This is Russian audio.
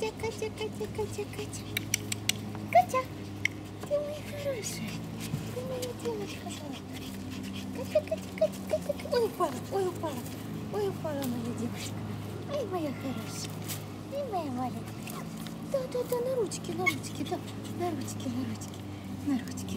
Катя, Катя, Катя, Катя, Катя. Катя, ты моя хорошая. Ты моя девочка золотая. Катя, Катя, Катя, Катя, Катя. Ой, упала, ой, упала. Ой, упала моя девочка. Ай, моя хорошая. Ай, моя маленькая. Да, да, да, на ручки, на ручки, да. На ручки. На ручки, на ручки.